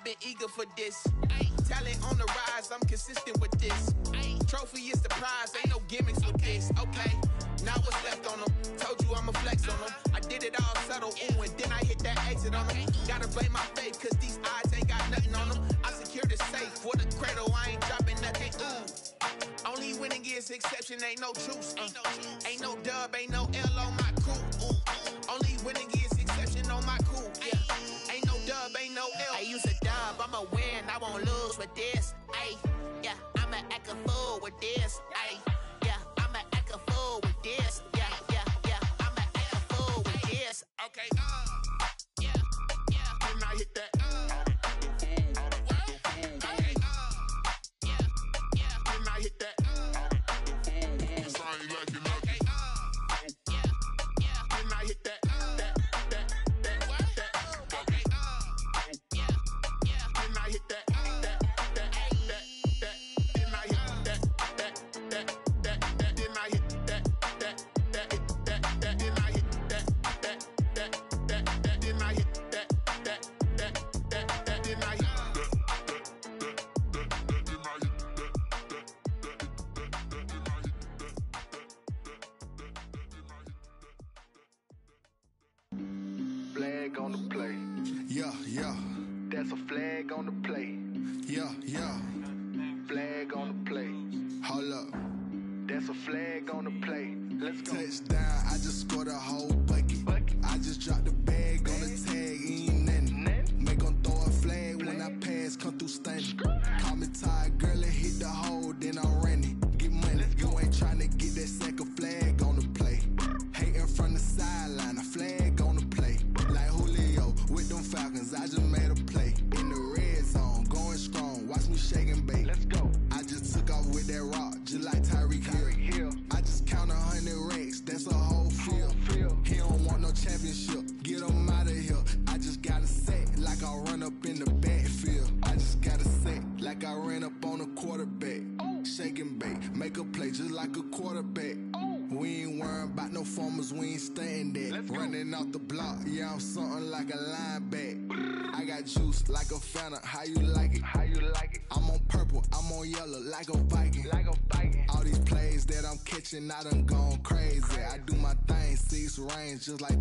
I've been eager for this. Talent on the rise, I'm consistent with this. Trophy is the prize, ain't no gimmicks with this, okay? Now what's left on them? Told you I'ma flex on them. I did it all subtle, ooh, and then I hit that exit on them. Gotta blame my faith, cause these eyes ain't got nothing on them. I secured the safe, for the cradle, I ain't dropping nothing, ooh. Only winning is exception, ain't no truce, uh. Ain't no dub, ain't no L on this. flag on the play. Yeah, yeah. That's a flag on the play. Yeah, yeah. just like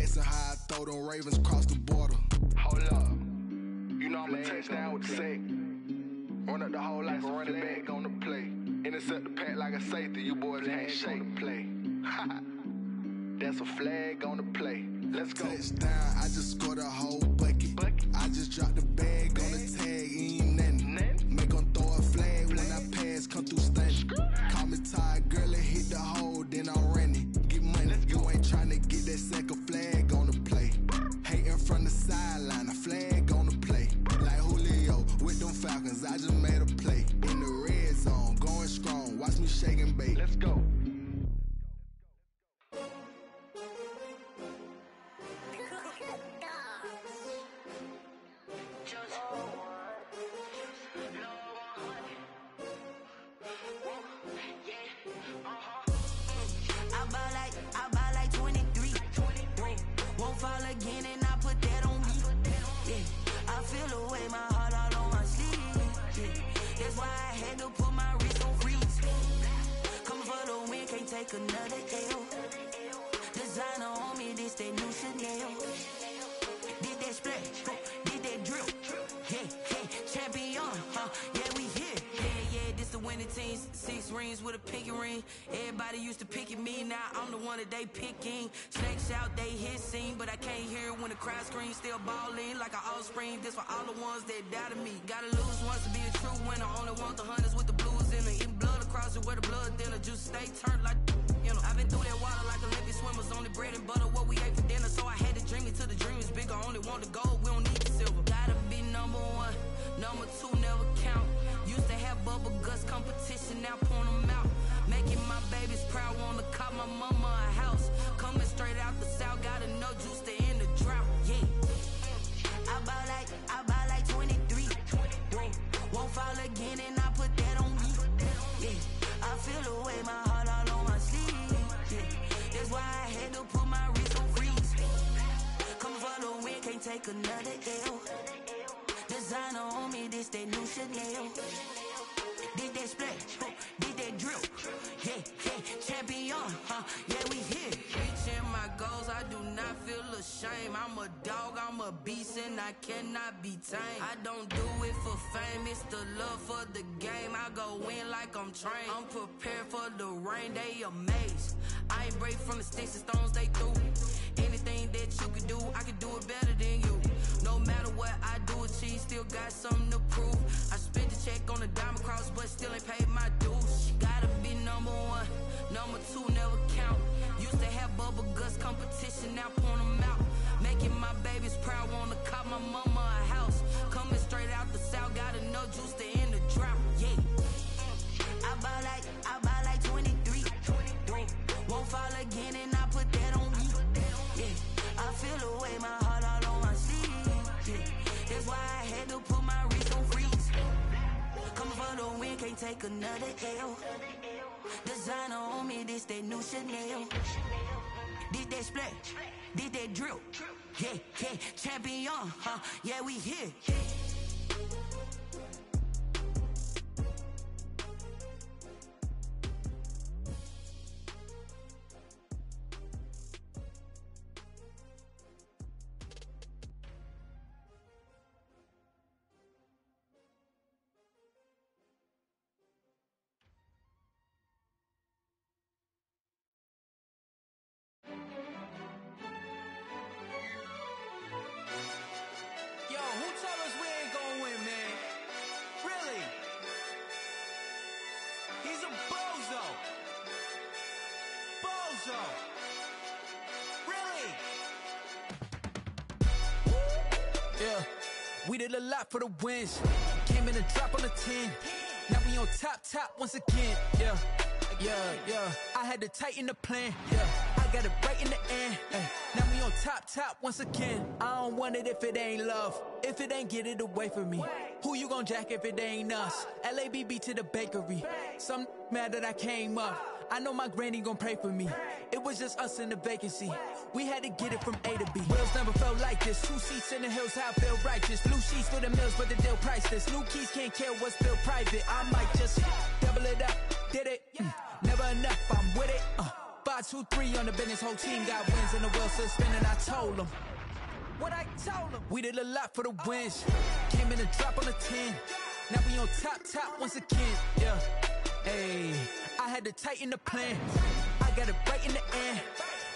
Texas high, throw them Ravens across the border. Hold up. You know I'ma a touchdown with the sack. Run up the whole life and running back on the play. Intercept the pack like a safety, you boys handshake. On the play. That's a flag on the play. Let's go. Touchdown, I just scored a whole Still balling like an offspring. This for all the ones that doubted me. Gotta lose once to be a true winner. Only want the hunters with the blues in it. Blood across it where the blood thinner. Juice stay turned like you know. I've been through that water like Olympic swimmers. Only bread and butter what we ate for dinner. So I had to dream it till the dream is bigger. Only want the gold, we don't need the silver. Gotta be number one, number two never count. Used to have bubble guts competition, now point them out. Making my babies proud, wanna cop my mama a house. Coming straight out the another L. Designer on me, this that new Chanel. Did that split, did that drill. Yeah, yeah, champion, huh? Yeah, we here. Reaching my goals, I do not feel ashamed. I'm a dog, I'm a beast, and I cannot be tamed. I don't do it for fame, it's the love for the game. I go in like I'm trained. I'm prepared for the rain, they amazed. I ain't break from the sticks and stones they threw. Anything that you can do, I can do it better than you. What I do, achieve, still got something to prove. I spent the check on the diamond cross, but still ain't paid my dues. Gotta be number one, number two never count. Used to have bubble guts competition, now point them out. Making my babies proud, wanna cop my mama a house. Coming straight out the south, got enough juice to end the drought. Yeah. I buy like, I buy like 23. Won't fall again and I take another L. Designer on me, this that new Chanel. Did that split, did that drill. Yeah, yeah, champion, huh? Yeah, we here. A lot for the wins. Came in and drop on the 10. Now we on top, top once again. Yeah, yeah, yeah. I had to tighten the plan. Yeah, I got it right in the end. Ay, now we on top, top once again. I don't want it if it ain't love. If it ain't, get it away from me. Who you gon' jack if it ain't us? LABB to the bakery. Some mad that I came up. I know my granny gon' pray for me. It was just us in the vacancy. We had to get it from A to B. Wheels never felt like this. Two seats in the hills, how I feel righteous. Blue sheets for the mills, but the deal priceless. New keys can't care what's still private. I might just double it up. Did it? Mm, never enough. I'm with it. Uh, five, two, three on the business. Whole team got wins in the still spinning. I told them. What I told them. We did a lot for the wins. Came in and drop on the 10. Now we on top, top once again. Yeah. Hey, had to tighten the plan. I got it right in the end.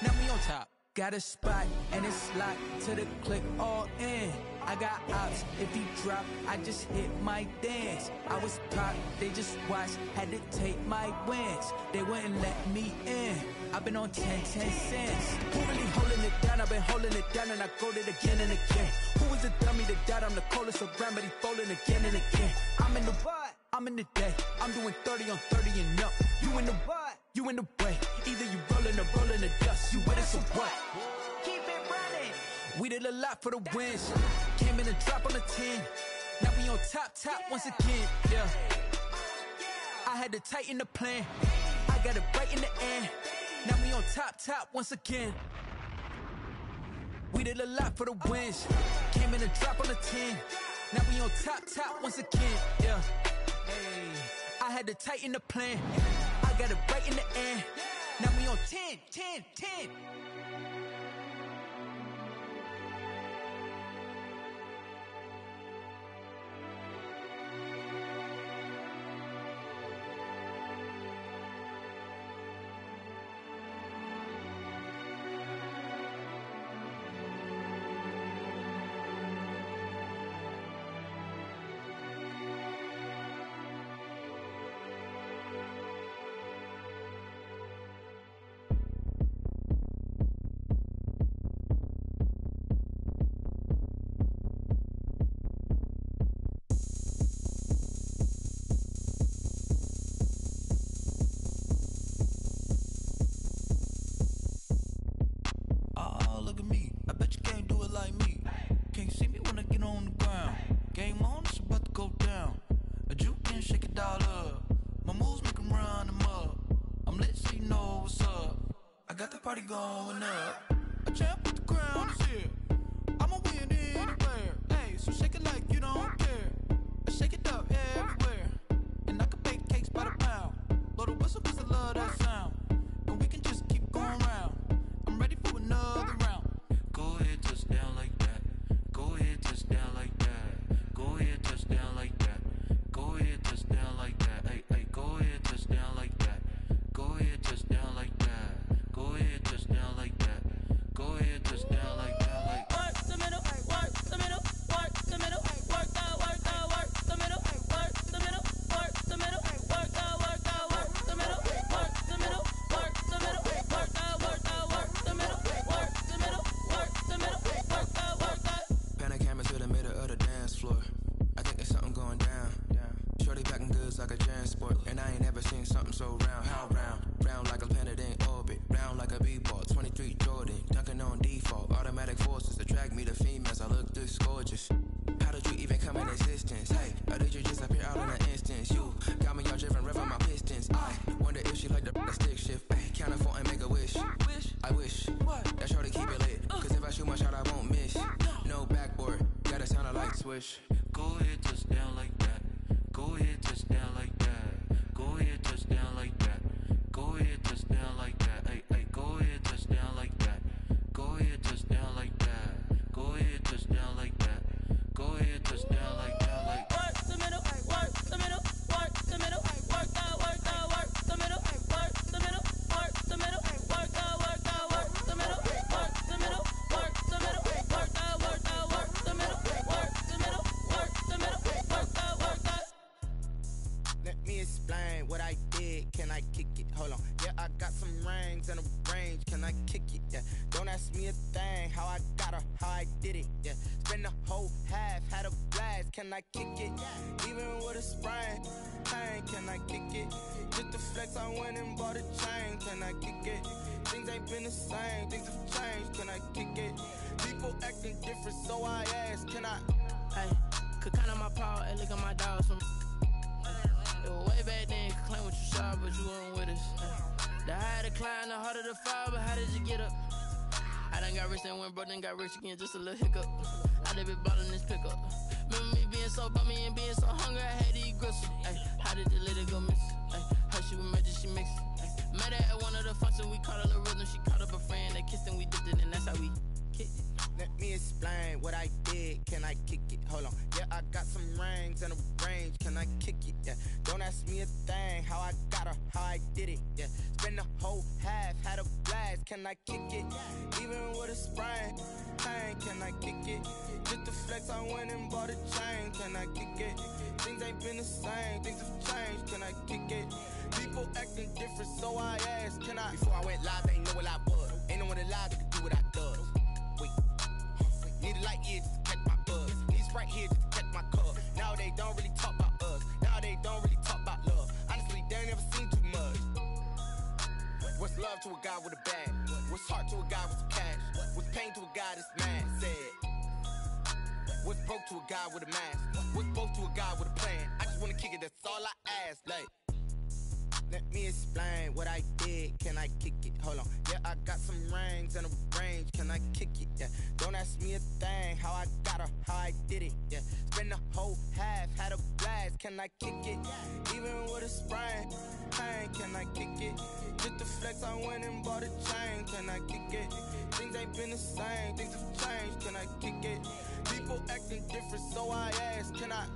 Now we on top. Got a spot and it's locked to the click all in. I got ops. If he drop, I just hit my dance. I was pop, they just watched, had to take my wins. They wouldn't let me in. I've been on 10, 10 cents. Who really holding it down? I've been holding it down and I go it again and again. Who is the dummy that died? I'm the coldest around, but he falling again and again. I'm in the what? I'm in the day. I'm doing 30 on 30 and up. You in the what? You in the way. Either you rolling or rolling the dust. You with us or what? Keep it running. We did a lot for the wins. Came in and drop on the 10. Now we on top, top once again. Yeah. I had to tighten the plan. I got it right in the end. Now we on top, top once again. We did a lot for the wins. Came in and drop on the 10. Now we on top, top once again. Yeah. I had to tighten the plan. Got it right in the end. Now we on 10, 10, 10. It? Yeah. Don't ask me a thing. How I got her, how I did it. Yeah. Spend the whole half, had a blast. Can I kick it? Even with a sprain. Pain, can I kick it? Just to flex, I went and bought a chain. Can I kick it? Things ain't been the same. Things have changed. Can I kick it? People acting different, so I ask. Can I? Hey, could count on my power and look at my dogs from. Way back then, claim what you saw, but you weren't with us. Ay. The higher the climb, the harder the fall, but how did you get up? I done got rich and went broke, then got rich again, just a little hiccup. I done been ballin' this pickup. Remember me being so bummy and being so hungry, I had to eat gristle. Ay, how did the lady go miss? Ay, how she was she mixed. Ay, met her at one of the functions, we caught a little rhythm, she caught up a friend, they kissed and we dipped it, and that's how we kicked it. Let me explain what I did. Can I kick it? Hold on. Yeah, I got some rings and a range. Can I kick it? Yeah. Don't ask me a thing. How I got her, how I did it. Yeah. Spend the whole half, had a blast. Can I kick it? Even with a sprain. Pain, can I kick it? Just to flex, I went and bought a chain. Can I kick it? Things ain't been the same. Things have changed. Can I kick it? People acting different, so I asked. Can I? Before I went live, they ain't know what I was. Ain't no one alive that could do what I does. Need a light just to catch my buzz. Need Sprite here to catch my cup. Now they don't really talk about us. Now they don't really talk about love. Honestly, they ain't never seen too much. What's love to a guy with a bag? What's heart to a guy with some cash? What's pain to a guy that's mad? Said. What's broke to a guy with a mask? What's both to a guy with a plan? I just wanna kick it, that's all I ask. Like, let me explain what I did. Can I kick it? Hold on. Yeah, I got some rings and a range. Can I kick it? Yeah. Don't ask me a thing. How I got her, how I did it. Yeah. Spend the whole half, had a blast. Can I kick it? Even with a sprain. Pain, can I kick it? Just to flex, I went and bought a chain. Can I kick it? Things ain't been the same. Things have changed. Can I kick it? People acting different, so I ask. Can I?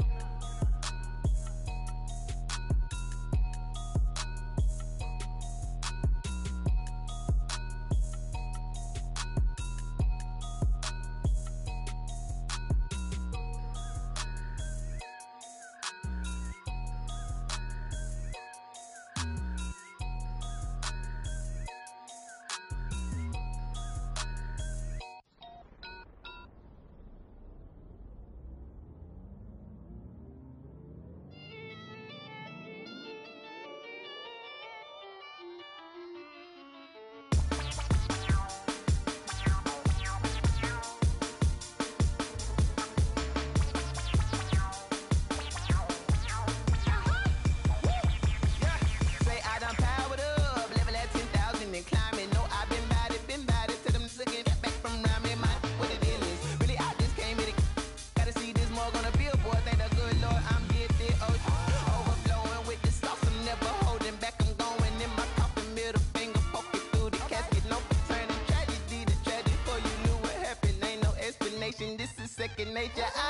Is second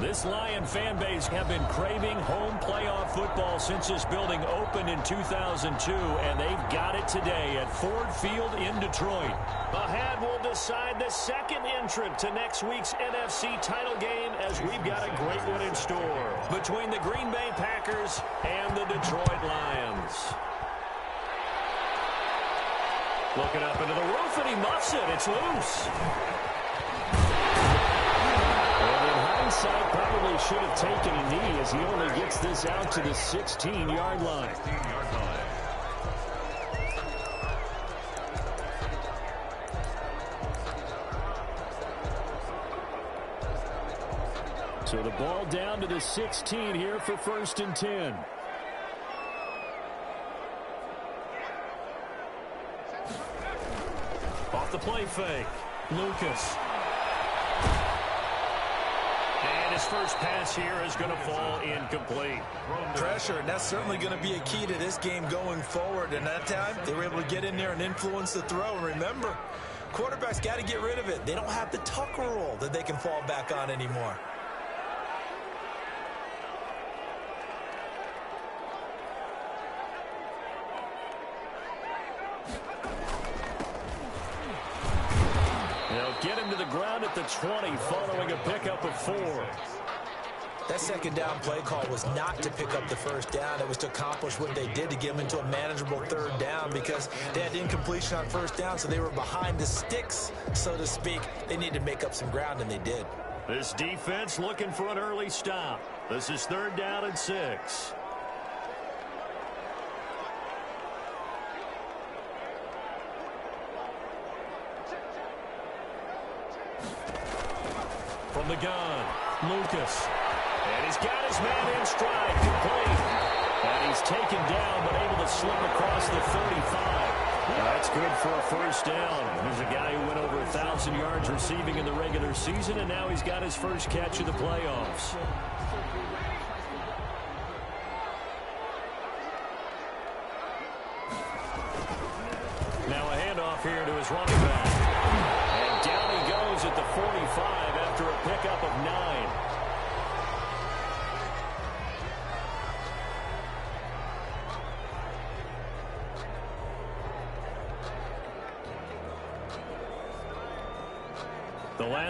This Lion fan base have been craving home playoff football since this building opened in 2002, and they've got it today at Ford Field in Detroit. Ahead will decide the second entrant to next week's NFC title game as we've got a great one in store between the Green Bay Packers and the Detroit Lions. Looking up into the roof, and he muffs it. It's loose. Hindsight, probably should have taken a knee as he only gets this out to the 16-yard line. So the ball down to the 16 here for first and 10. Off the play fake. Lucas his first pass here is going to fall incomplete. Pressure, and that's certainly going to be a key to this game going forward. And that time, they were able to get in there and influence the throw. And remember, quarterbacks got to get rid of it. They don't have the tuck rule that they can fall back on anymore. Get him to the ground at the 20 following a pickup of four. That second down play call was not to pick up the first down. It was to accomplish what they did to get them into a manageable third down because they had incompletion on first down, so they were behind the sticks, so to speak. They needed to make up some ground, and they did. This defense looking for an early stop. This is third down and six. From the gun, Lucas. And he's got his man in stride, complete. And he's taken down, but able to slip across the 35. That's good for a first down. There's a guy who went over 1,000 yards receiving in the regular season, and now he's got his first catch of the playoffs. Now a handoff here to his running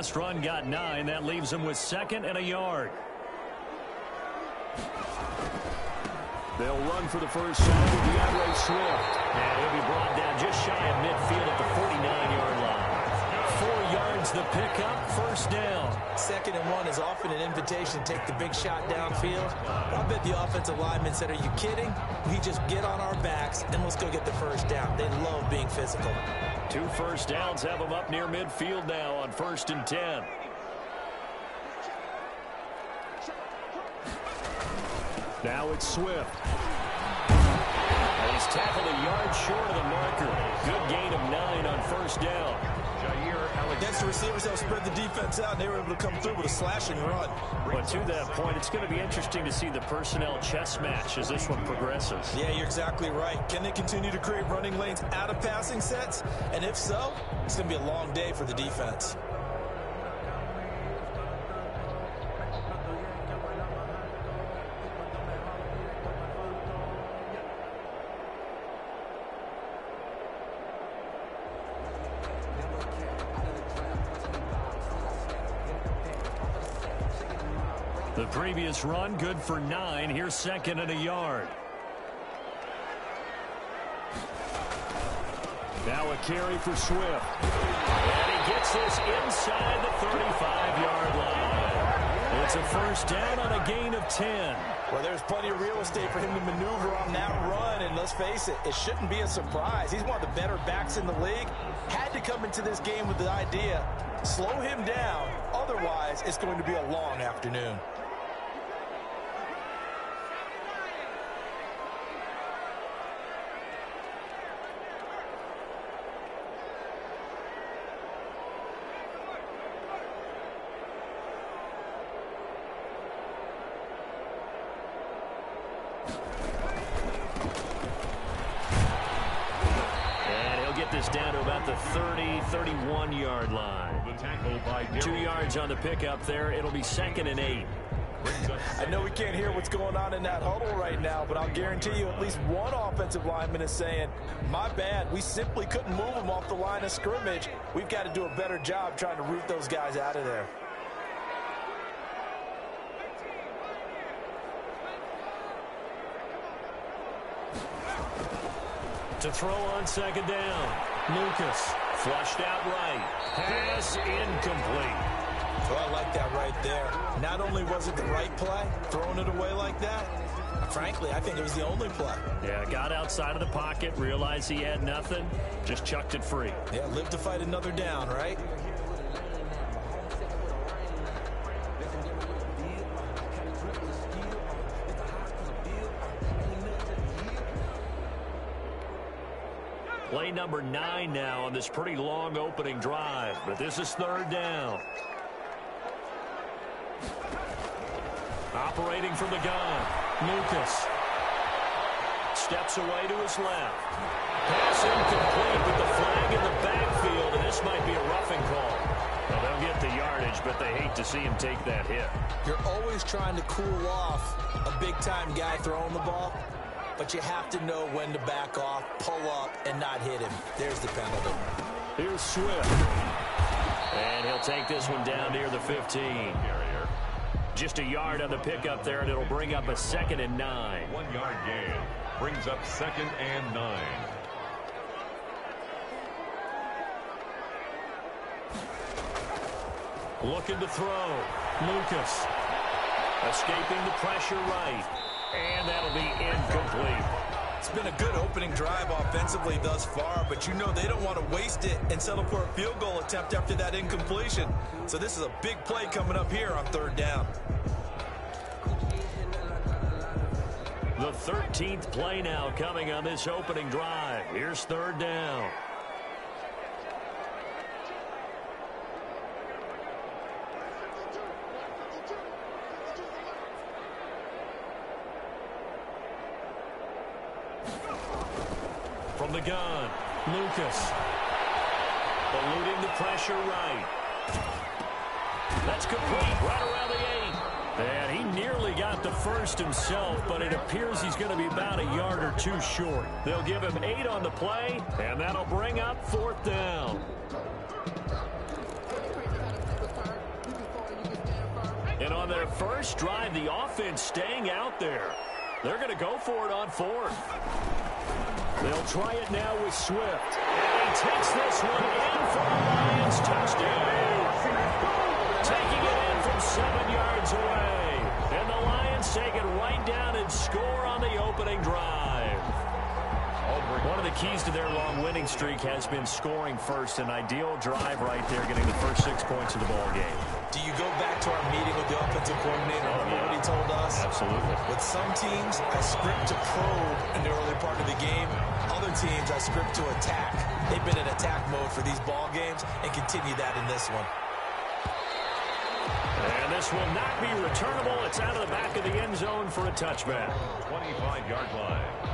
last run got nine. That leaves him with second and a yard. They'll run for the first time with DeAndre Swift. And he'll be brought down just shy of midfield at the 49-yard line. Four yards yards, the pickup, first down. Second and one is often an invitation to take the big shot downfield. I bet the offensive lineman said, are you kidding? We just get on our backs and let's go get the first down. They love being physical. Two first downs have them up near midfield now on first and ten. Now it's Swift. And he's tackled a yard short of the marker. Good gain of nine on first down. The receivers, they'll spread the defense out, and they were able to come through with a slashing run. But to that point, it's going to be interesting to see the personnel chess match as this one progresses. Yeah, you're exactly right. Can they continue to create running lanes out of passing sets? And if so, it's going to be a long day for the defense. Previous run, good for nine. Here's second and a yard. Now a carry for Swift. And he gets this inside the 35-yard line. It's a first down on a gain of 10. Well, there's plenty of real estate for him to maneuver on that run, and let's face it, it shouldn't be a surprise. He's one of the better backs in the league. Had to come into this game with the idea, slow him down, otherwise it's going to be a long afternoon. And he'll get this down to about the 30, 31-yard line. Two yards on the pickup there. It'll be second and eight. I know we can't hear what's going on in that huddle right now, but I'll guarantee you at least one offensive lineman is saying, my bad, we simply couldn't move them off the line of scrimmage. We've got to do a better job trying to root those guys out of there. To throw on second down. Lucas flushed out right. Pass incomplete. Well, I like that right there. Not only was it the right play, throwing it away like that, frankly, I think it was the only play. Yeah, got outside of the pocket, realized he had nothing, just chucked it free. Yeah, live to fight another down, right? Play number nine now on this pretty long opening drive, but this is third down. Operating from the gun, Lucas. Steps away to his left. Pass incomplete with the flag in the backfield, and this might be a roughing call. Well, they'll get the yardage, but they hate to see him take that hit. You're always trying to cool off a big-time guy throwing the ball, but you have to know when to back off, pull up, and not hit him. There's the penalty. Here's Swift. And he'll take this one down near the 15. Just a yard on the pickup there, and it'll bring up a second and nine. One yard gain brings up second and nine. Looking to throw. Lucas. Escaping the pressure right. And that'll be incomplete. It's been a good opening drive offensively thus far, but you know they don't want to waste it and settle for a field goal attempt after that incompletion. So this is a big play coming up here on third down. The 13th play now coming on this opening drive. Here's third down. Lucas. Eluding the pressure right. That's complete right around the eight. And he nearly got the first himself, but it appears he's going to be about a yard or two short. They'll give him eight on the play, and that'll bring up fourth down. And on their first drive, the offense staying out there. They're going to go for it on fourth. They'll try it now with Swift. And he takes this one in for a Lions touchdown. Taking it in from seven yards away. And the Lions take it right down and score on the opening drive. One of the keys to their long winning streak has been scoring first. An ideal drive right there, getting the first six points of the ball game. Do you go back to our meeting with the offensive coordinator? Remember what he told us? Absolutely. With some teams, I script to probe in the early part of the game. Other teams, I script to attack. They've been in attack mode for these ball games and continue that in this one. And this will not be returnable. It's out of the back of the end zone for a touchback. 25-yard line.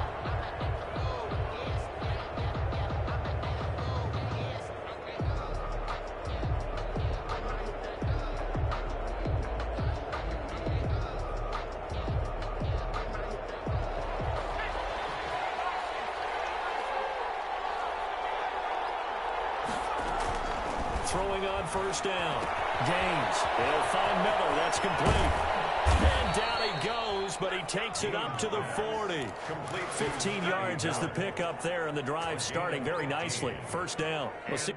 Up to the 40. 15 yards is the pickup there, and the drive starting very nicely. First down. We'll see.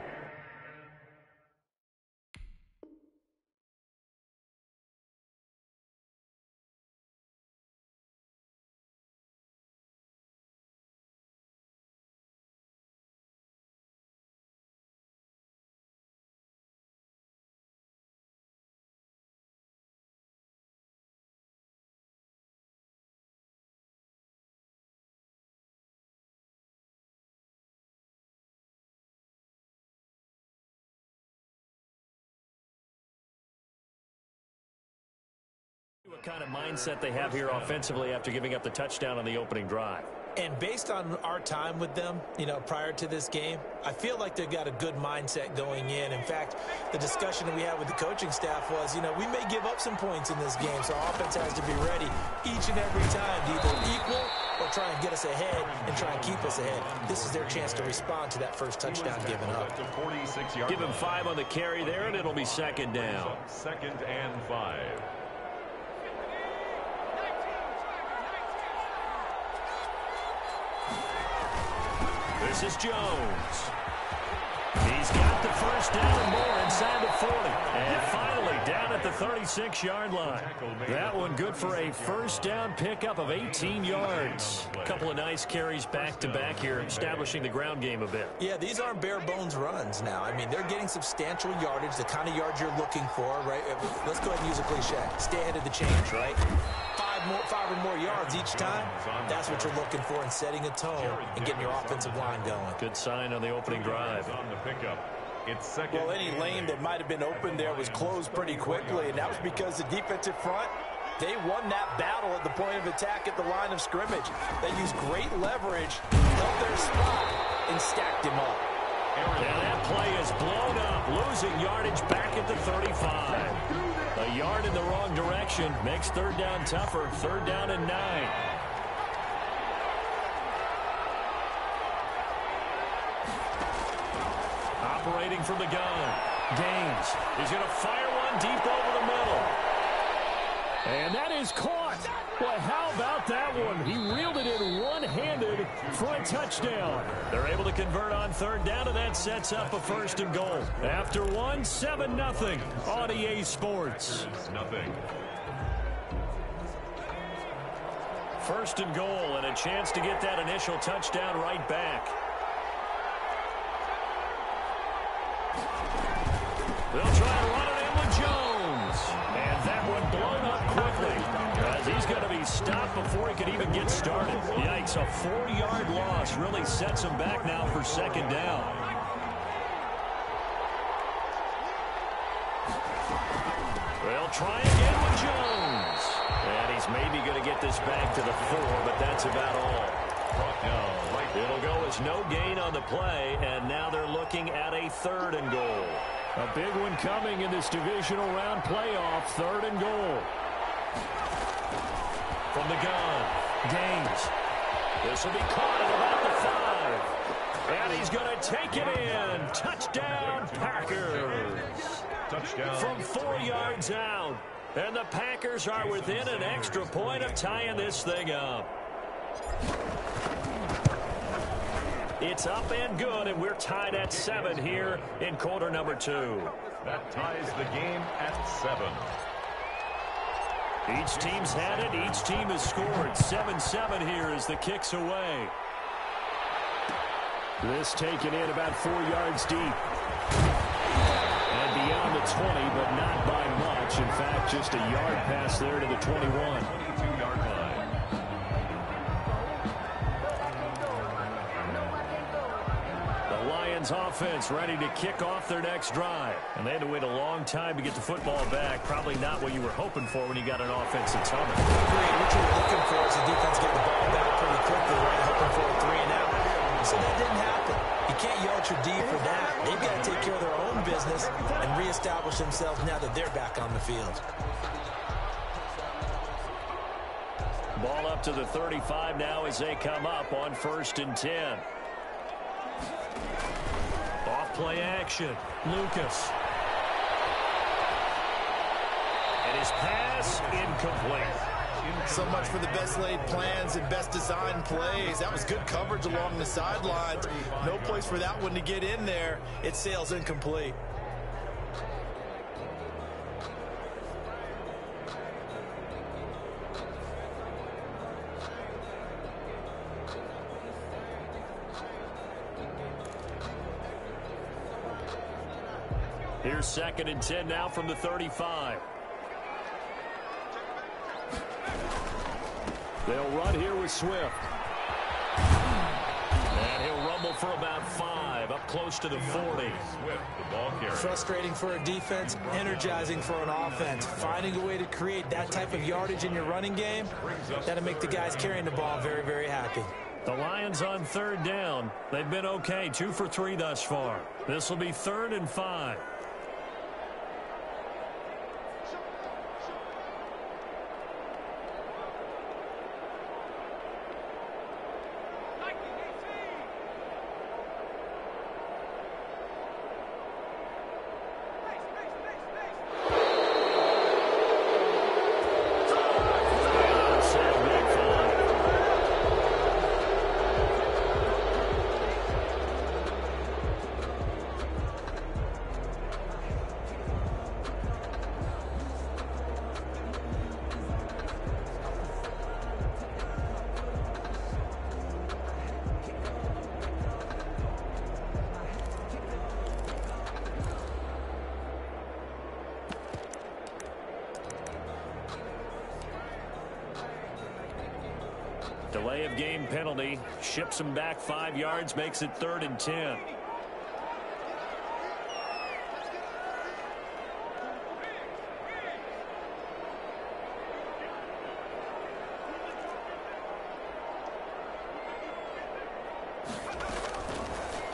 What kind of mindset they have here offensively after giving up the touchdown on the opening drive. And based on our time with them, you know, prior to this game, I feel like they've got a good mindset going in. In fact, the discussion that we had with the coaching staff was, you know, we may give up some points in this game, so our offense has to be ready each and every time to either equal or try and get us ahead and try and keep us ahead. This is their chance to respond to that first touchdown given up. Give him five on the carry there, and it'll be second down. Second and five. This is Jones. He's got the first down and more inside the 40. And finally down at the 36-yard line. That one good for a first down pickup of 18 yards. A couple of nice carries back-to-back -back here, establishing the ground game a bit. Yeah, these aren't bare-bones runs now. I mean, they're getting substantial yardage, the kind of yards you're looking for, right? Let's go ahead and use a cliche. Stay ahead of the change, right? Five, more, five or more yards each time, that's what you're looking for in setting a tone and getting your offensive line going. Good sign on the opening drive. On the pickup. It's second. Well, any lane that might have been open there was closed pretty quickly, and that was because the defensive front, they won that battle at the point of attack at the line of scrimmage. They used great leverage, held their spot, and stacked him up. And that play is blown up, losing yardage back at the 35. Yard in the wrong direction makes third down tougher. Third down and nine. Operating from the gun. Gaines. He's going to fire one deep over the middle. And that is caught. Boy, how about that one? He reeled it in one-handed for a touchdown. They're able to convert on third down, and that sets up a first and goal. After one, 7-0 on EA Sports. Nothing. First and goal, and a chance to get that initial touchdown right back. Before he could even get started. Yikes, a four-yard loss really sets him back now for second down. They'll try again with Jones. And he's maybe going to get this back to the four, but that's about all. It'll go as no gain on the play, and now they're looking at a third and goal. A big one coming in this divisional round playoff, third and goal. The gun, Gaines. This will be caught at about the five. And he's going to take it in. Touchdown, Packers. Touchdown. From four yards out. And the Packers are within an extra point of tying this thing up. It's up and good, and we're tied at seven here in quarter number two. That ties the game at seven. Each team's had it. Each team has scored. 7-7 here as the kicks away. This taken in about four yards deep. And beyond the 20, but not by much. In fact, just a yard pass there to the 21. Lions offense ready to kick off their next drive. And they had to wait a long time to get the football back. Probably not what you were hoping for when you got an that's humming. Agreed. What you were looking for is the defense get the ball back pretty quickly, right? Hoping for a three and out. So that didn't happen. You can't yell at your D for that. They've got to take care of their own business and reestablish themselves now that they're back on the field. Ball up to the 35 now as they come up on first and 10. Play action. Lucas. And his pass incomplete. So much for the best laid plans and best design plays. That was good coverage along the sidelines. No place for that one to get in there. It sails incomplete. Here's second and 10 now from the 35. They'll run here with Swift. And he'll rumble for about five, up close to the 40. Swift, the ball carrier. Frustrating for a defense, energizing for an offense. Finding a way to create that type of yardage in your running game, that'll make the guys carrying the ball very, very happy. The Lions on third down. They've been okay, two for three thus far. This will be third and five. Delay of game penalty. Ships him back five yards, makes it third and ten.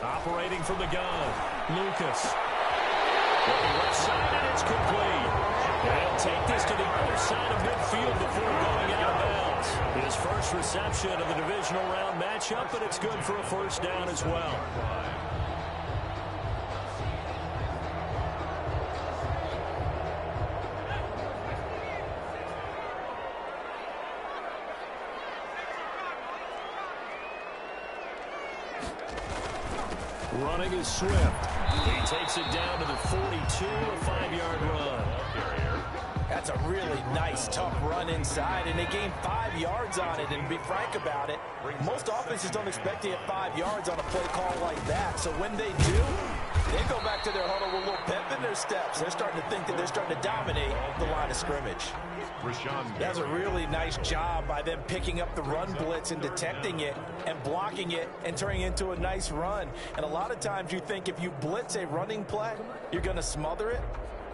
Operating from the gun, Lucas. Looking left side, and it's complete. They'll take this to the other side of midfield before going out of bounds. His first reception of the divisional round matchup, but it's good for a first down as well. Running is Swift. He takes it down to the 42, a five-yard run. That's a really nice, tough run inside, and they gained five yards on it. And to be frank about it, most offenses don't expect to get five yards on a play call like that. So when they do, they go back to their huddle with a little pep in their steps. They're starting to think that they're starting to dominate the line of scrimmage. That's a really nice job by them picking up the run blitz and detecting it and blocking it and turning it into a nice run. And a lot of times you think if you blitz a running play, you're going to smother it.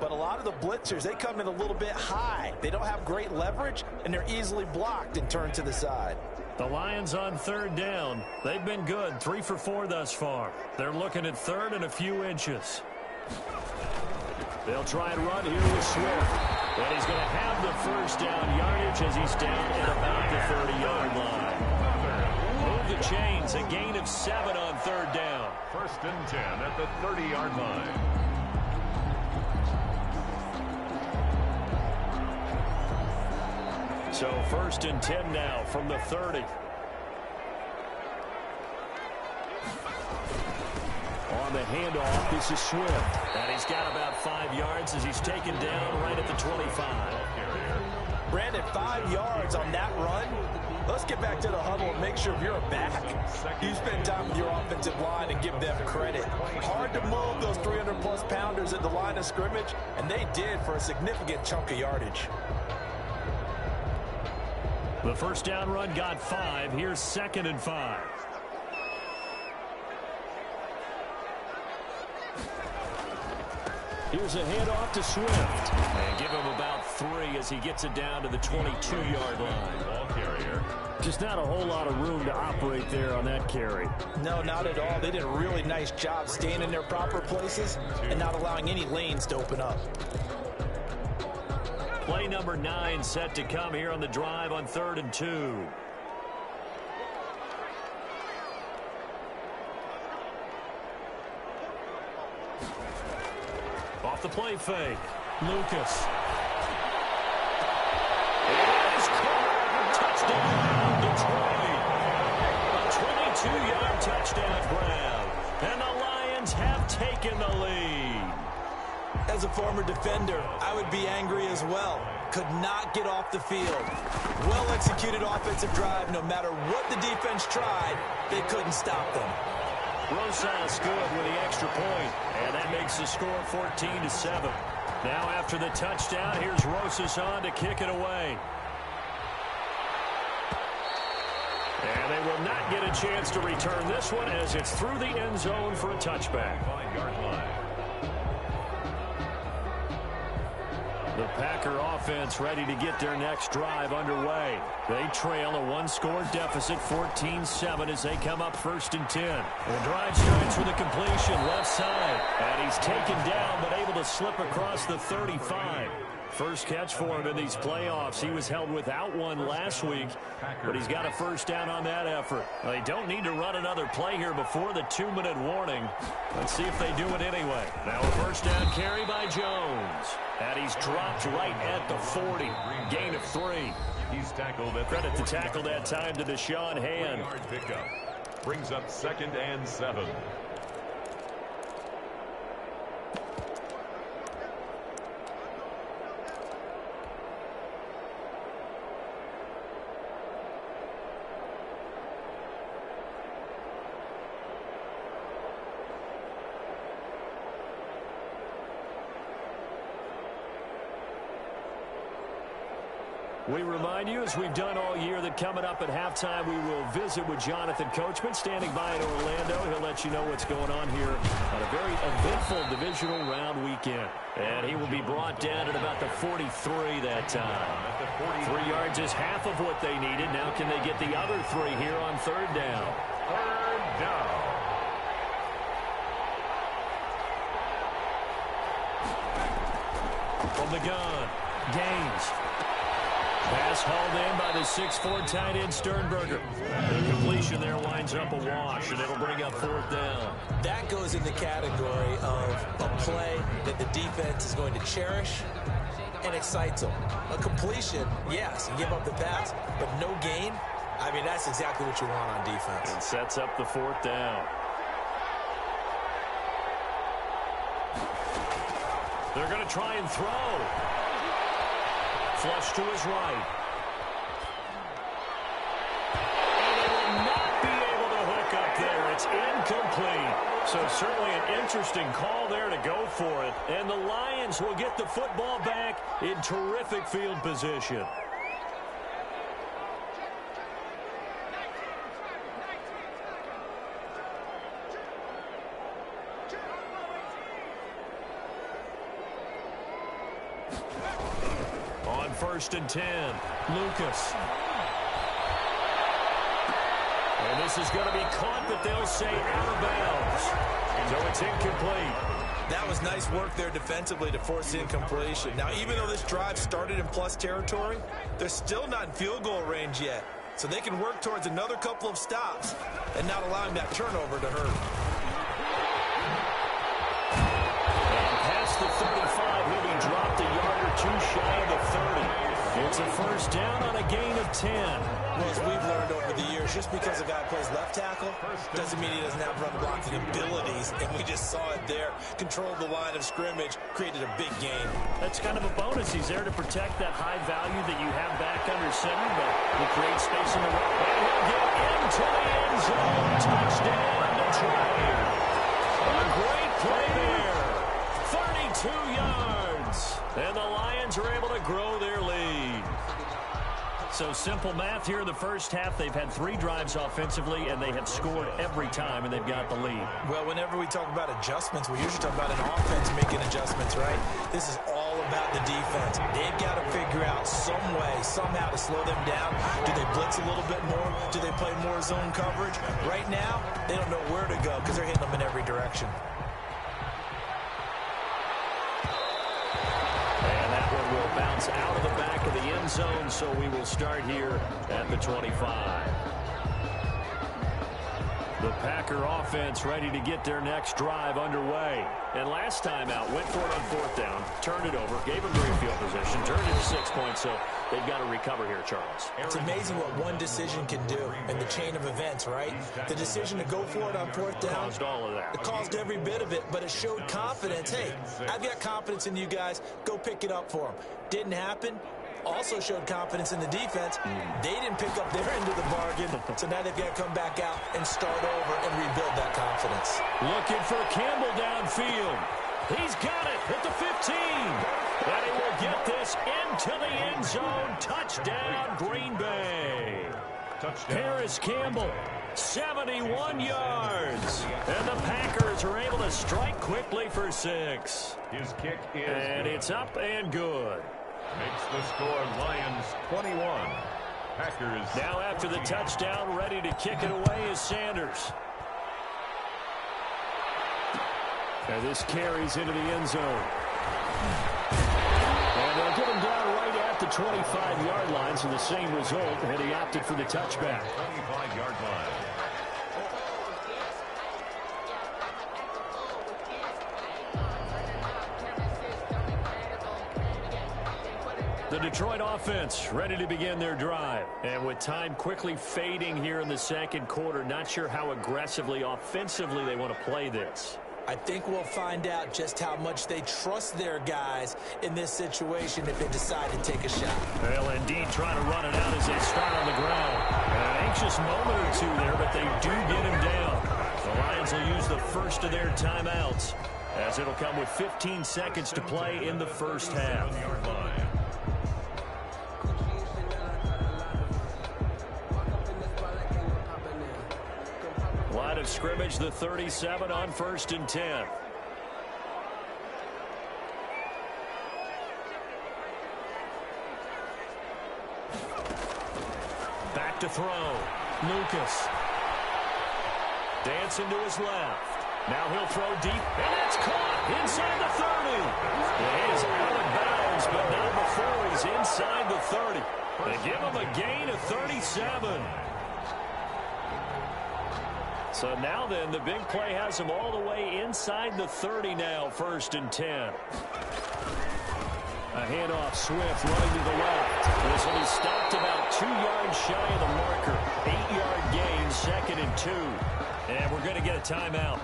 But a lot of the blitzers, they come in a little bit high. They don't have great leverage, and they're easily blocked and turned to the side. The Lions on third down. They've been good, three for four thus far. They're looking at third and a few inches. They'll try and run here with Swift. And he's going to have the first down yardage as he's down at about the 30-yard line. Move the chains, a gain of seven on third down. First and 10 at the 30-yard line. So first and 10 now from the 30. On the handoff, this is Swift. And he's got about five yards as he's taken down right at the 25. Brandon, five yards on that run. Let's get back to the huddle and make sure if you're a back. You spend time with your offensive line and give them credit. Hard to move those 300-plus pounders at the line of scrimmage, and they did for a significant chunk of yardage. The first down run got five. Here's second and five. Here's a handoff to Swift. And give him about three as he gets it down to the 22-yard line. Ball carrier. Just not a whole lot of room to operate there on that carry. No, not at all. They did a really nice job staying in their proper places and not allowing any lanes to open up. Play number nine set to come here on the drive on third and two. Off the play fake. Lucas. As a former defender, I would be angry as well. Could not get off the field. Well-executed offensive drive. No matter what the defense tried, they couldn't stop them. Rosas good with the extra point, and that makes the score 14 to 7. Now after the touchdown, here's Rosas on to kick it away. And they will not get a chance to return this one as it's through the end zone for a touchback. The Packer offense ready to get their next drive underway. They trail a one-score deficit, 14-7, as they come up first and 10. The drive starts with a completion left side. And he's taken down, but able to slip across the 35. First catch for him in these playoffs. He was held without one last week, but he's got a first down on that effort. They don't need to run another play here before the two-minute warning. Let's see if they do it anyway. Now a first down carry by Jones. And he's dropped right at the 40. Gain of three. He's tackled at Credit to tackle that time to Da'Shawn Hand. Brings up second and seven. We remind you, as we've done all year, that coming up at halftime, we will visit with Jonathan Coachman, standing by in Orlando. He'll let you know what's going on here on a very eventful divisional round weekend. And he will be brought down at about the 43 that time. Three yards is half of what they needed. Now can they get the other three here on third down? Third down. From the gun, Gaines. Pass hauled in by the 6'4 tight end Sternberger. The completion there winds up a wash, and it'll bring up fourth down. That goes in the category of a play that the defense is going to cherish and excites them. A completion, yes, you give up the pass, but no gain. I mean, that's exactly what you want on defense. And sets up the fourth down. They're going to try and throw. Flush to his right. And they will not be able to hook up there. It's incomplete. So certainly an interesting call there to go for it. And the Lions will get the football back in terrific field position. On first and 10, Lucas. And this is going to be caught, but they'll say out of bounds. So it's incomplete. That was nice work there defensively to force incompletion. Now, even though this drive started in plus territory, they're still not in field goal range yet. So they can work towards another couple of stops and not allowing that turnover to hurt. A yard or two shy of the 30. It's a first down on a gain of 10. Well, as we've learned over the years, just because a guy plays left tackle doesn't mean he doesn't have run blocking abilities. And we just saw it there. Controlled the line of scrimmage, created a big gain. That's kind of a bonus. He's there to protect that high value that you have back under center, but he creates space in the right. And he'll get into the end zone. Touchdown, So simple math here in the first half. They've had three drives offensively, and they have scored every time, and they've got the lead. Well, whenever we talk about adjustments, we usually talk about an offense making adjustments, right? This is all about the defense. They've got to figure out some way, somehow to slow them down. Do they blitz a little bit more? Do they play more zone coverage? Right now, they don't know where to go because they're hitting them in every direction. And that out of the back of the end zone, so we will start here at the 25. The Packer offense ready to get their next drive underway. And last time out, went for it on fourth down, turned it over, gave them great field position, turned it to six points, so they've got to recover here, Charles. It's amazing what one decision can do in the chain of events, right? The decision to go for it on fourth down. Caused all of that. It caused every bit of it, but it showed confidence. Hey, I've got confidence in you guys. Go pick it up for them. Didn't happen. Also showed confidence in the defense. Mm. They didn't pick up their end of the bargain, so now they've got to come back out and start over and rebuild that confidence. Looking for Campbell downfield. He's got it at the 15. And he will get this into the end zone. Touchdown, Green Bay. Touchdown. Parris Campbell, 71 yards. And the Packers are able to strike quickly for six. His kick is And good. it's up and good. Makes the score Lions 21. Packers. Now after the touchdown, ready to kick it away is Sanders. And this carries into the end zone. And they'll get him down right at the 25-yard line, so the same result, and he opted for the touchback. 25-yard line. The Detroit offense ready to begin their drive. And with time quickly fading here in the second quarter, not sure how aggressively offensively they want to play this. I think we'll find out just how much they trust their guys in this situation if they decide to take a shot. Well, indeed, trying to run it out as they start on the ground. And an anxious moment or two there, but they do get him down. The Lions will use the first of their timeouts as it'll come with 15 seconds to play in the first half. Of scrimmage, the 37 on first and 10. Back to throw. Lucas. Dancing to his left. Now he'll throw deep, and it's caught inside the 30. It is out of bounds, but not before he's inside the 30. They give him a gain of 37. So now then, the big play has him all the way inside the 30 now, first and 10. A handoff, Swift running to the left. This will be stopped about two yards shy of the marker. Eight-yard gain, second and two. And we're going to get a timeout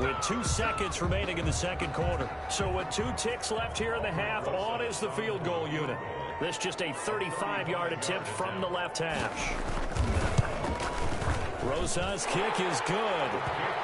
with two seconds remaining in the second quarter. So with two ticks left here in the half, on is the field goal unit. This just a 35-yard attempt from the left hash. Rosas' kick is good.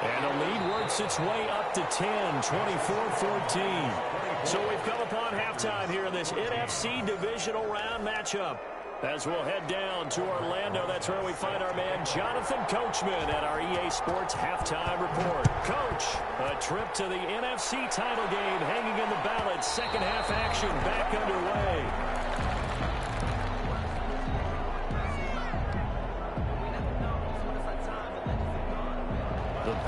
And the lead works its way up to 10, 24-14. So we've come upon halftime here in this NFC divisional round matchup. As we'll head down to Orlando, that's where we find our man Jonathan Coachman at our EA Sports Halftime Report. Coach, a trip to the NFC title game hanging in the balance. Second half action back underway.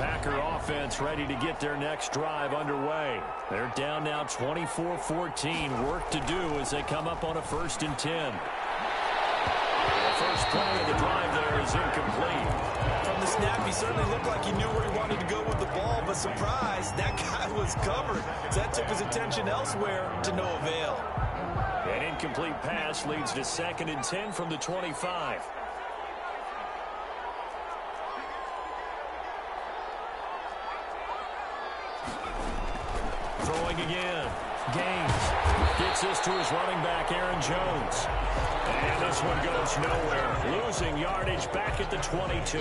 Packer offense ready to get their next drive underway. They're down now 24-14. Work to do as they come up on a first and 10. The first play of the drive there is incomplete. From the snap, he certainly looked like he knew where he wanted to go with the ball, but surprise, that guy was covered. So that took his attention elsewhere to no avail. An incomplete pass leads to second and 10 from the 25. This to his running back, Aaron Jones. And this one goes nowhere. Losing yardage back at the 22.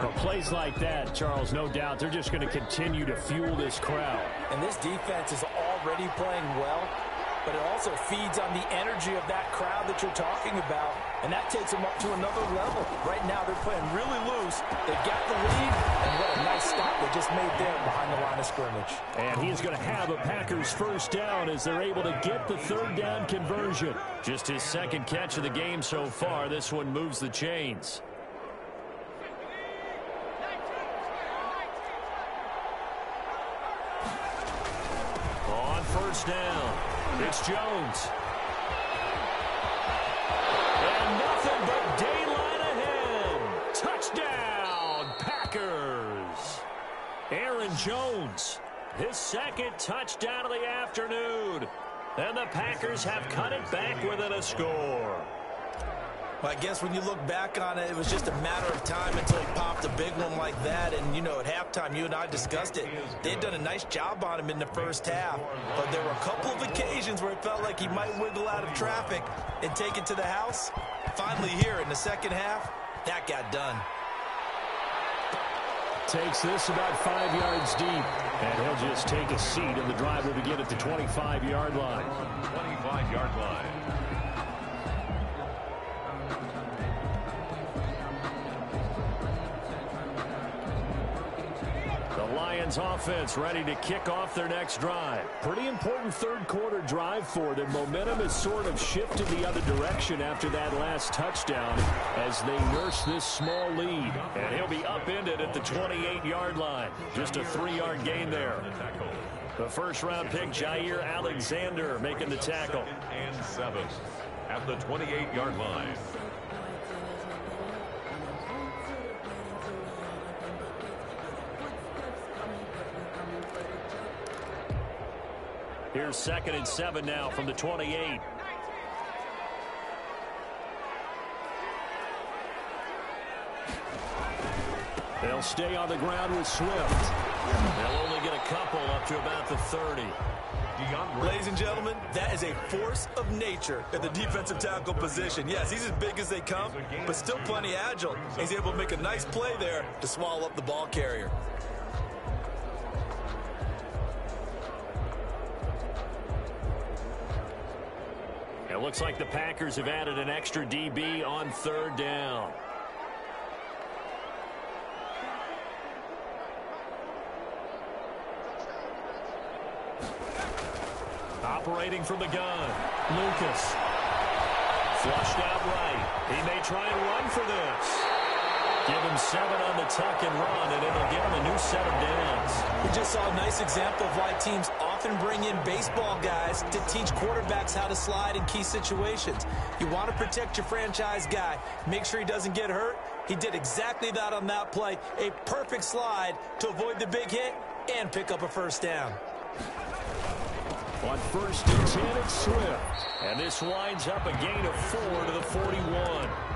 But plays like that, Charles, no doubt, they're just going to continue to fuel this crowd. And this defense is already playing well, but it also feeds on the energy of that crowd that you're talking about, and that takes them up to another level. Right now, they're playing really loose. They've got the lead, and what a nice stop they just made there behind the line of scrimmage. And he's going to have a Packers first down as they're able to get the third down conversion. Just his second catch of the game so far. This one moves the chains. On first down, it's Jones. And nothing but daylight ahead. Touchdown, Packers. Aaron Jones, his second touchdown of the afternoon. And the Packers have cut it back within a score. Well, I guess when you look back on it, it was just a matter of time until he popped a big one like that. And, you know, at halftime, you and I discussed it. They'd done a nice job on him in the first half. But there were a couple of occasions where it felt like he might wiggle out of traffic and take it to the house. Finally here in the second half, that got done. Takes this about five yards deep. And he'll just take a seat, and the drive will begin at the 25-yard line. 25-yard line. Lions offense ready to kick off their next drive. Pretty important third quarter drive for them. Momentum has sort of shifted the other direction after that last touchdown as they nurse this small lead. And he'll be upended at the 28-yard line. Just a three-yard gain there. The first-round pick, Jaire Alexander, making the tackle. And seven at the 28-yard line. Here's second and seven now from the 28. They'll stay on the ground with Swift. They'll only get a couple up to about the 30. Ladies and gentlemen, that is a force of nature at the defensive tackle position. Yes, he's as big as they come, but still plenty agile. He's able to make a nice play there to swallow up the ball carrier. Looks like the Packers have added an extra DB on third down. Operating from the gun, Lucas. Flushed out right. He may try and run for this. Give him seven on the tuck and run, and it'll give him a new set of downs. We just saw a nice example of why teams often bring in baseball guys to teach quarterbacks how to slide in key situations. You want to protect your franchise guy. Make sure he doesn't get hurt. He did exactly that on that play. A perfect slide to avoid the big hit and pick up a first down. On first and 10, it's Swift. And this winds up a gain of four to the 41.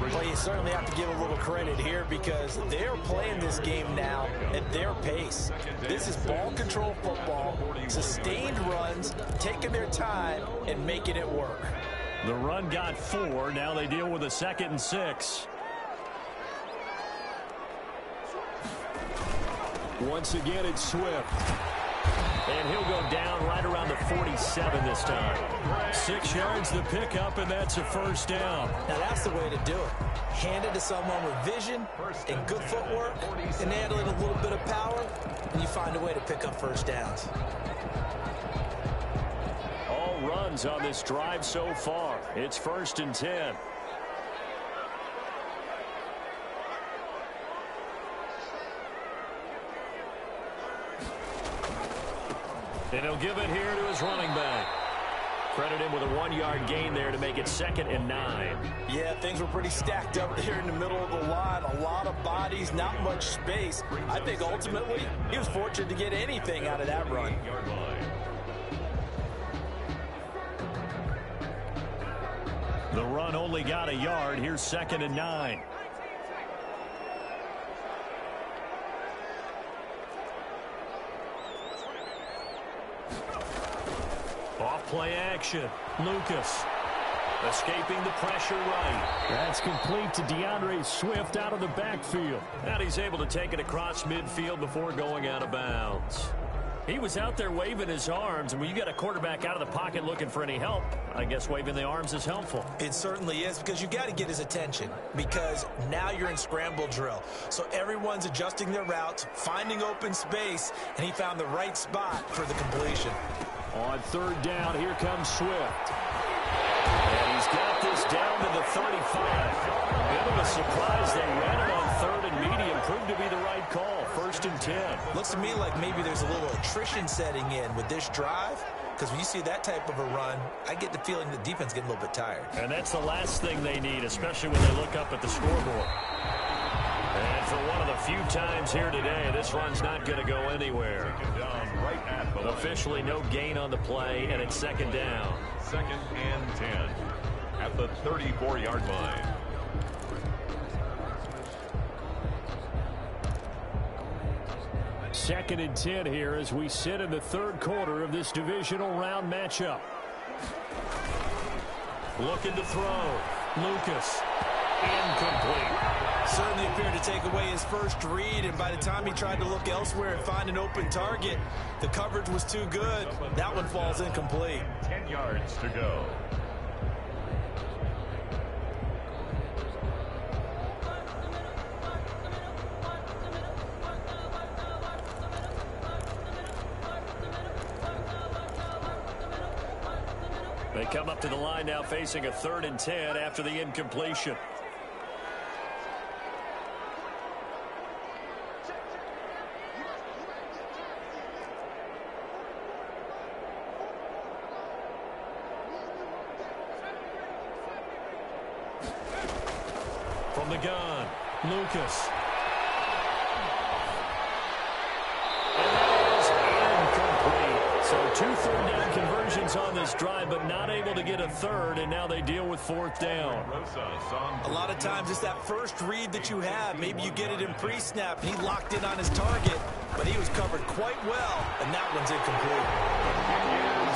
Well, you certainly have to give a little credit here because they're playing this game now at their pace. This is ball control football, sustained runs, taking their time and making it work. The run got four. Now they deal with a second and six. Once again, it's Swift. And he'll go down right around 47 this time. Six yards the pickup, and that's a first down. Now that's the way to do it. Hand it to someone with vision and good footwork, and add a little bit of power, and you find a way to pick up first downs. All runs on this drive so far. It's first and 10. And he'll give it here to his running back. Credit him with a one-yard gain there to make it second and nine. Yeah, things were pretty stacked up there in the middle of the line. A lot of bodies, not much space. I think ultimately he was fortunate to get anything out of that run. The run only got a yard. Here's second and nine. Off play action. Lucas escaping the pressure right. That's complete to D'Andre Swift out of the backfield. And he's able to take it across midfield before going out of bounds. He was out there waving his arms, and when you get a quarterback out of the pocket looking for any help, I guess waving the arms is helpful. It certainly is because you got to get his attention because now you're in scramble drill. So everyone's adjusting their routes, finding open space, and he found the right spot for the completion. On third down, here comes Swift. And he's got this down to the 35. A Bit of a surprise they ran it on third and medium. Proved to be the right call. First and 10. Looks to me like maybe there's a little attrition setting in with this drive. Because when you see that type of a run, I get the feeling the defense getting a little bit tired. And that's the last thing they need, especially when they look up at the scoreboard. And for one of the few times here today, this run's not going to go anywhere. Officially no gain on the play, and it's second down. Second and 10 at the 34-yard line. Second and 10 here as we sit in the third quarter of this divisional round matchup. Looking to throw. Lucas. Incomplete. Certainly appeared to take away his first read, and by the time he tried to look elsewhere and find an open target, the coverage was too good. That one falls incomplete. 10 yards to go. They come up to the line now facing a third and 10 after the incompletion. From the gun, Lucas. And that is incomplete. So two third down conversions on this drive, but not able to get a third, and now they deal with fourth down. A lot of times it's that first read that you have. Maybe you get it in pre-snap. He locked in on his target, but he was covered quite well, and that one's incomplete.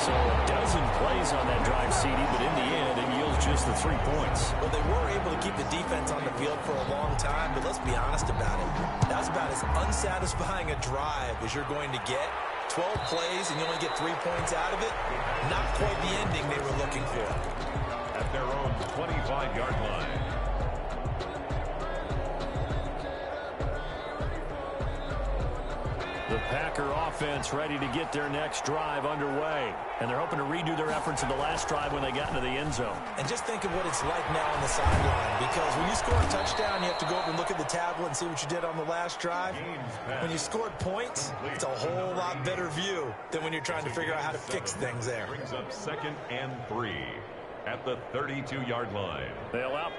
So a dozen plays on that drive, CD, but in the end, it yields just the three points. Well, they were able to keep the defense on the field for a long time, but let's be honest about it. That's about as unsatisfying a drive as you're going to get. 12 plays and you only get three points out of it. Not quite the ending they were looking for. At their own 25-yard line. Packer offense ready to get their next drive underway. And they're hoping to redo their efforts of the last drive when they got into the end zone. And just think of what it's like now on the sideline. Because when you score a touchdown, you have to go over and look at the tablet and see what you did on the last drive. When you scored points, it's a whole lot better view than when you're trying to figure out how to fix things there. Brings up second and three at the 32-yard line. They allow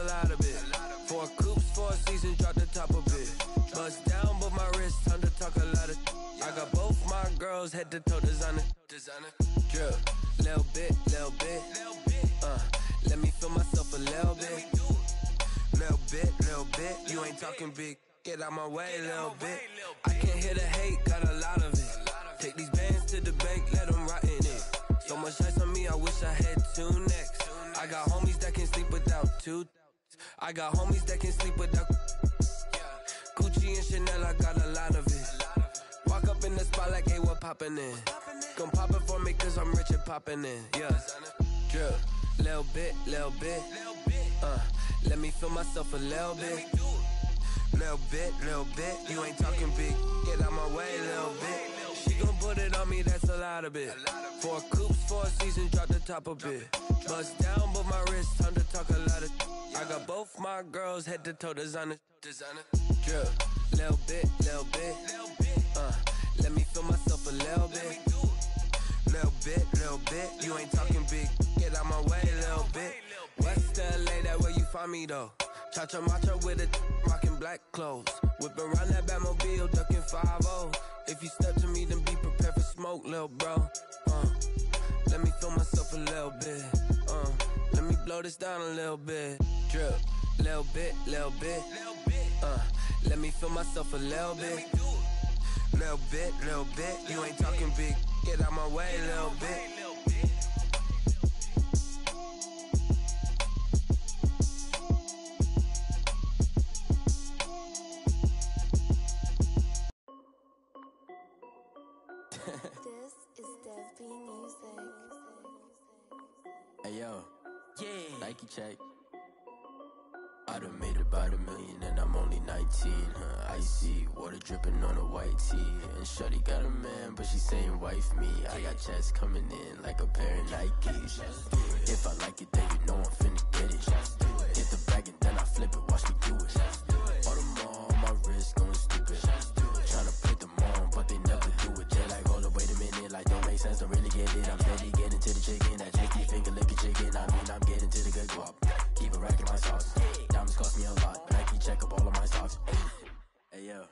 a lot of it. Four coops, four seasons, drop the top of it. Bust down, but my wrist, time to talk a lot of. I got both my girls head to toe designer. Designer. Drip, little bit, little bit. Uh, let me feel myself a little bit. Little bit, little bit. You ain't talking big. Get out my way, little bit. I can't hear the hate, got a lot of it. Take these bands to the bank, let them rot in it. So much ice on me, I wish I had two necks. I got homies that can sleep without two. I got homies that can sleep with without. Gucci and Chanel, I got a lot of it. Walk up in the spot like, hey, what poppin' in? Gon' pop it for me, cause I'm rich and poppin' in. Yeah. Drip, little bit, little bit. Uh, let me feel myself a little bit. Little bit, little bit. You ain't talking big. Get out my way, little bit. She gon' put it on me, that's a lot of it. Four coops, four seasons, drop the top a bit. Bust down, but my wrist, time to talk a lot of. I got both my girls head to toe designer. Designer. Drip, little bit, little bit. Uh, let me feel myself a little bit. Little bit, little bit. You ain't talking big. Get out my way, little bit. West LA, that where you find me though. Cha cha matcha with a rocking black clothes. Whip around that Batmobile, ducking 5 If you step to me, then be prepared for smoke, little bro. Uh, let me feel myself a little bit. Uh, let me blow this down a little bit. Drip, little bit, little bit. Uh, let me feel myself a little bit. Little bit, little bit. You ain't talking big. Get out my way, little bit. this is Dev B Music. Hey yo, yeah. Nike check. I done made about a million and I'm only 19. Huh? Icy water dripping on a white tee. And Shuddy got a man, but she saying wife me. I got checks coming in like a pair of Nikes. If I like it, then you know I'm finna get it. Get the bag and then I flip it, watch me do it. Yo,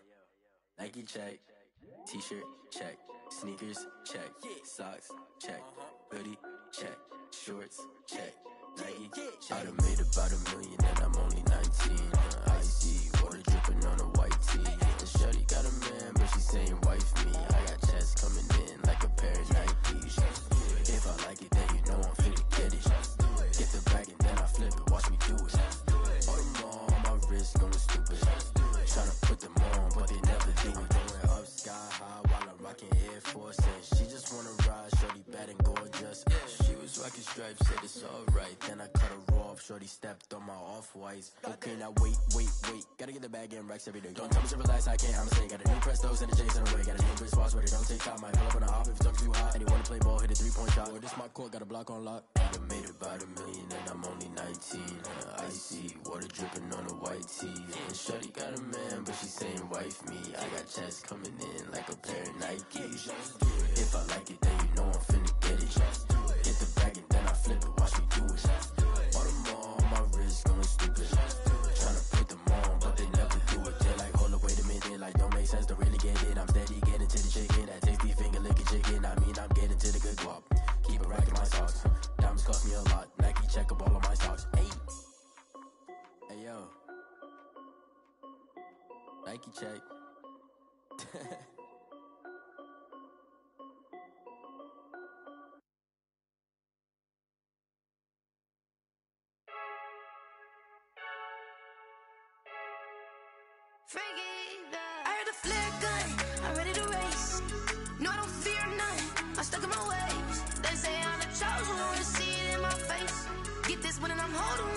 Nike check. T-shirt check. Sneakers check. Socks check. Hoodie check. Shorts check. Nike check. I done made about a million and I'm only 19. Uh, icy water dripping on a white tee. And Shorty got a man, but she saying wife me. I got checks coming in like a pair of Rocking stripes, said it's alright. Then I cut her off, shorty stepped on my off-whites. Okay, now wait, wait, wait. Gotta get the bag and racks every day. Don't tell me to relax, I can't, I'ma say. Got a new Prestos and a J's in the way. Got a new wristwatch, but it don't take time. I pull up on a hop if you talk too hot. And you wanna play ball, hit a three-point shot. Well, this my court, got a block on lock. I made about a million and I'm only 19. Uh, icy, water dripping on a white tee. And Shorty got a man, but she saying wife me. I got checks coming in like a pair of Nikes. If I like it, then you know none. I'm ready to race. No, I don't fear nothing. I stuck in my ways. They say I'm the chosen one. See it in my face. Get this one and I'm holding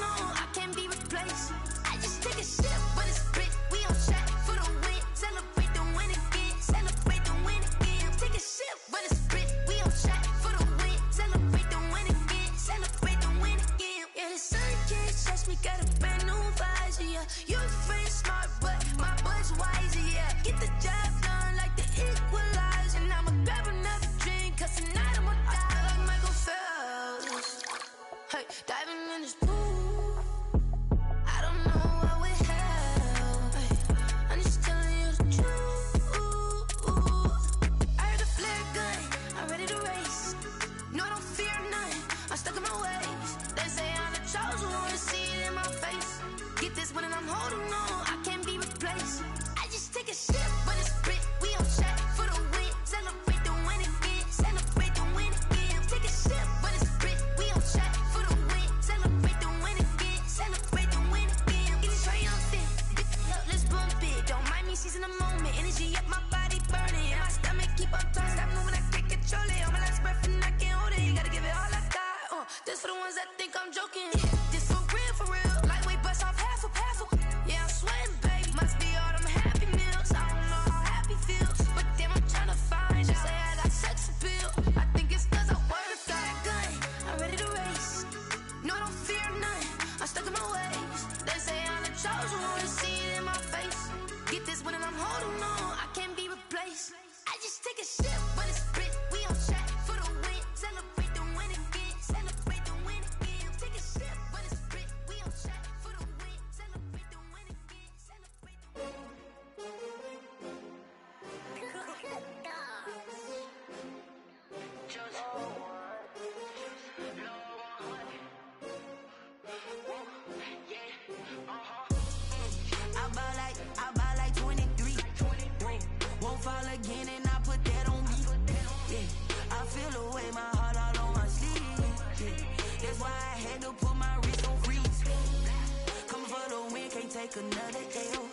take another L.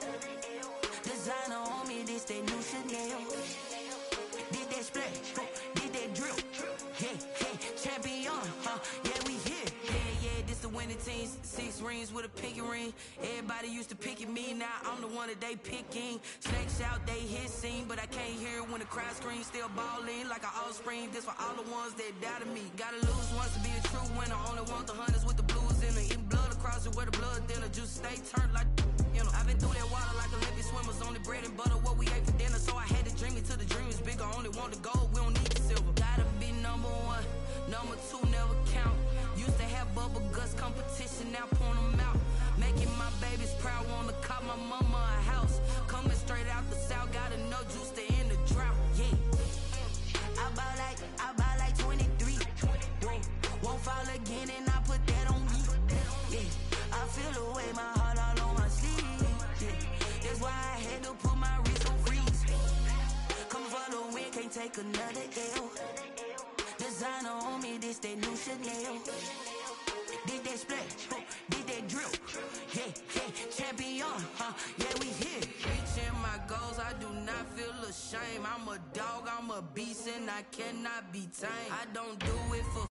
Designer on me, this that new Chanel. Did that splash, did that drill. Yeah, yeah, champion, huh? Yeah, we here. Yeah, yeah, this the winning team. Six rings with a pinky ring. Everybody used to pick at me, now I'm the one that they picking. Snakes out, they hit scene, but I can't hear it when the crowd screams. Still balling like an offspring. This for all the ones that doubted me. Gotta lose once to be a true winner. Only want the hunters with the blues in it. It where the blood thinner. Just stay turned like you know. I've been through that water like Olympic swimmers. Only bread and butter, what we ate for dinner. So I had to dream it till the dream is bigger. Only want the gold, we don't need the silver. Gotta be number one, number two never count. Used to have bubble guts competition, now point them out. Making my babies proud, wanna cop my mama a house. Coming straight out the south, gotta know juice to take another L. Designer on me, this that new Chanel. Did that splash, did that drill. Yeah, yeah, champion, huh? Yeah, we here. Reaching my goals, I do not feel ashamed. I'm a dog, I'm a beast, and I cannot be tamed. I don't do it for